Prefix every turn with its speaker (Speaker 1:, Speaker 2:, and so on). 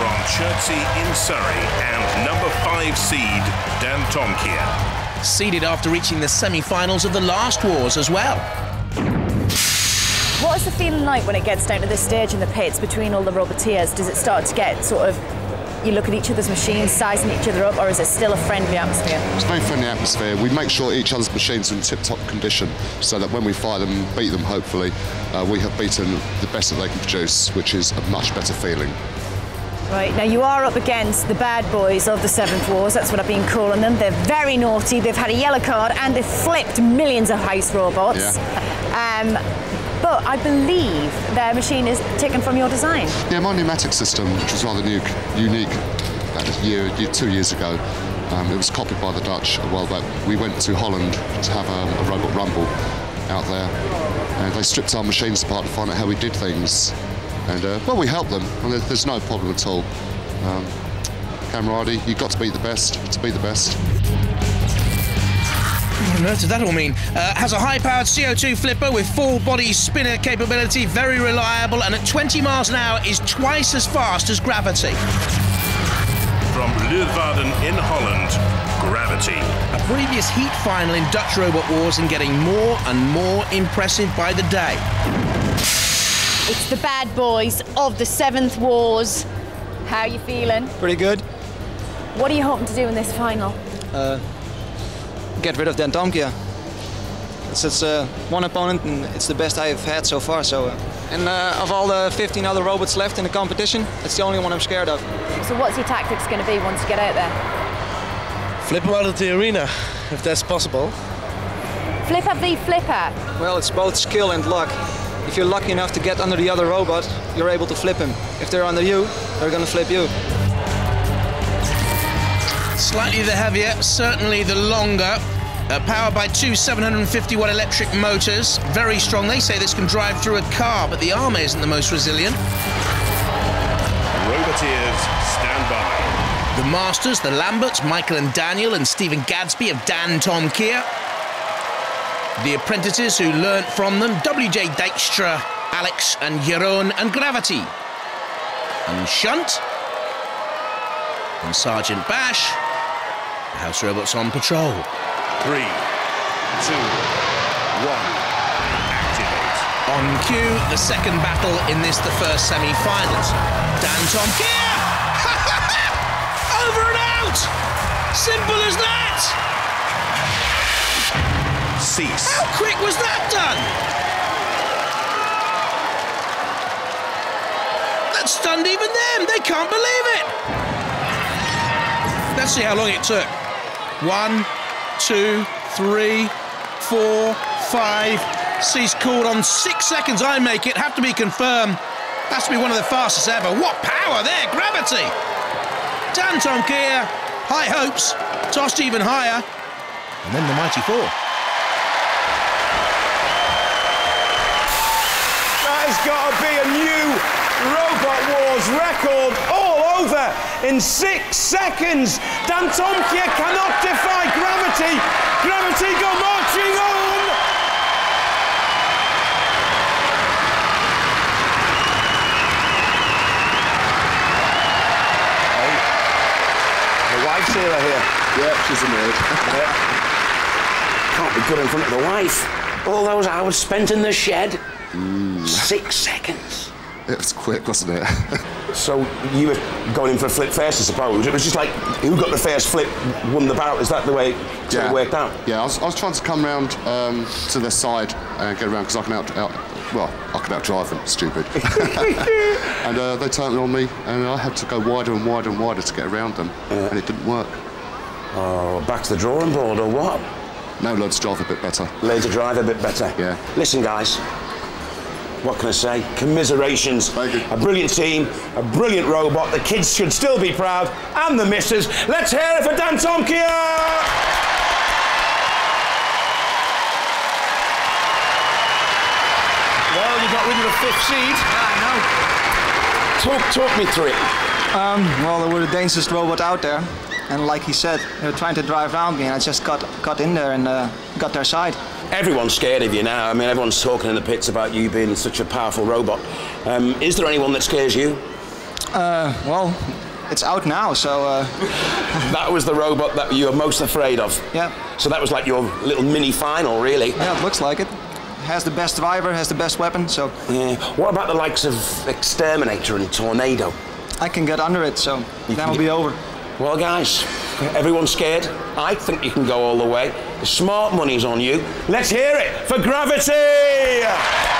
Speaker 1: from Chertsey in Surrey and number five seed Dan Tomkia.
Speaker 2: Seeded after reaching the semi-finals of the last Wars as well.
Speaker 3: What is the feeling like when it gets down to this stage in the pits between all the Roboteers? Does it start to get sort of you look at each other's machines, sizing each other up, or is it still a friendly atmosphere?
Speaker 4: It's a very friendly atmosphere. We make sure each other's machines are in tip-top condition so that when we fire them, beat them, hopefully, uh, we have beaten the best that they can produce, which is a much better feeling.
Speaker 3: Right, now you are up against the bad boys of the Seventh Wars, that's what I've been calling them. They're very naughty, they've had a yellow card, and they've flipped millions of house robots.
Speaker 4: Yeah.
Speaker 3: Um, but I believe their machine is taken from your design.
Speaker 4: Yeah, my pneumatic system, which was rather new, unique about a year, year, two years ago, um, it was copied by the Dutch a while back. We went to Holland to have um, a robot rumble out there, and they stripped our machines apart to find out how we did things. And uh, well, we help them, and there's no problem at all. Um, camaraderie, you've got to beat the best to be the best.
Speaker 2: What on earth does that all mean? Uh, has a high-powered CO2 flipper with full body spinner capability, very reliable, and at 20 miles an hour is twice as fast as Gravity.
Speaker 1: From Leeuwarden in Holland, Gravity.
Speaker 2: A previous heat final in Dutch Robot Wars and getting more and more impressive by the day.
Speaker 3: It's the bad boys of the Seventh Wars. How are you feeling?
Speaker 5: Pretty good.
Speaker 3: What are you hoping to do in this final?
Speaker 5: Uh, get rid of Dantomkia. It's, it's uh, one opponent and it's the best I've had so far. So, uh, and uh, of all the 15 other robots left in the competition, it's the only one I'm scared of.
Speaker 3: So what's your tactics going to be once you get out there?
Speaker 6: Flip him out of the arena, if that's possible.
Speaker 3: Flipper v Flipper.
Speaker 5: Well, it's both skill and luck. If you're lucky enough to get under the other robot, you're able to flip him. If they're under you, they're gonna flip you.
Speaker 2: Slightly the heavier, certainly the longer. Uh, powered by two 750 watt electric motors. Very strong. They say this can drive through a car, but the armour isn't the most resilient.
Speaker 1: Roboteers, stand by.
Speaker 2: The Masters, the Lamberts, Michael and Daniel, and Stephen Gadsby of Dantomkia. The apprentices who learnt from them, WJ Dijkstra, Alex and Jeroen and Gravity. And Shunt. And Sergeant Bash. The House Robots on patrol.
Speaker 1: Three, two, one. Activate.
Speaker 2: On cue, the second battle in this, the first semi-finals. Dan Tom Tomkia! Over and out! Simple as that!
Speaker 1: Cease.
Speaker 2: How quick was that done? That stunned even them. They can't believe it. Let's see how long it took. One, two, three, four, five. Cease called on six seconds. I make it. Have to be confirmed. Has to be one of the fastest ever. What power there. Gravity. Dantomkia. High hopes. Tossed even higher. And then the mighty four.
Speaker 7: Has got to be a new Robot Wars record all over in six seconds. Dantomkia cannot defy gravity. Gravity go marching on. The wife's here, I hear.
Speaker 4: Yeah, she's annoyed.
Speaker 8: Can't be good in front of the wife. All those hours spent in the shed. Six seconds.
Speaker 4: it was quick, wasn't it?
Speaker 7: So you were going in for a flip first, I suppose. It was just like who got the first flip won the bout. Is that the way it worked out?
Speaker 4: Yeah, I was, I was trying to come round um, to their side and get around because I can out, out, well, I can outdrive them, stupid. and uh, they turned on me and I had to go wider and wider and wider to get around them and it didn't work.
Speaker 7: Oh, back to the drawing board or what?
Speaker 4: Now learn to drive a bit better.
Speaker 7: Learn to drive a bit better.
Speaker 4: Yeah.
Speaker 7: Listen, guys. What can I say? Commiserations.
Speaker 4: Thank you.
Speaker 7: A brilliant team, a brilliant robot. The kids should still be proud, and the missus. Let's hear it for Dantomkia! Well, you got rid of the fifth seed.
Speaker 5: I
Speaker 7: Talk, talk me through it.
Speaker 5: Um, well, they were the dangerous robot out there. And like he said, they were trying to drive around me and I just got, got in there and uh, got their side.
Speaker 8: Everyone's scared of you now. I mean, everyone's talking in the pits about you being such a powerful robot. Um, is there anyone that scares you?
Speaker 5: Uh, well, it's out now, so. Uh,
Speaker 7: that was the robot that you were most afraid of.
Speaker 5: Yeah.
Speaker 7: So that was like your little mini final, really.
Speaker 5: Yeah, it looks like it. Has the best driver, has the best weapon, so.
Speaker 7: Yeah. What about the likes of Exterminator and Tornado?
Speaker 5: I can get under it, so that'll be over.
Speaker 7: Well, guys, everyone's scared. I think you can go all the way. The smart money's on you. Let's hear it for Gravity!